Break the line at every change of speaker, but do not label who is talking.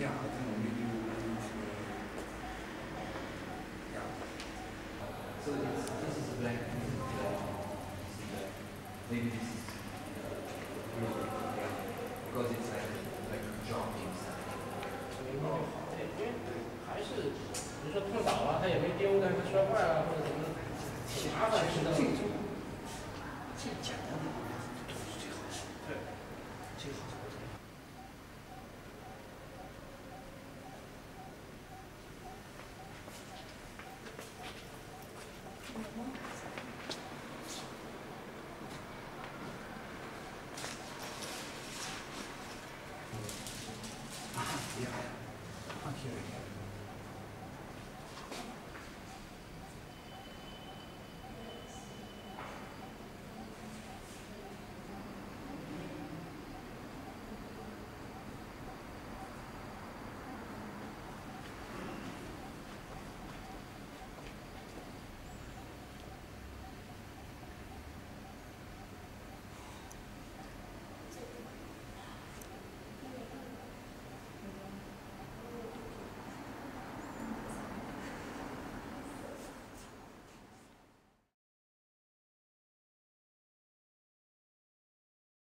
yeah, I don't know, maybe we need to, yeah. So this, is a black, uh, this is uh, because it's like, like jogging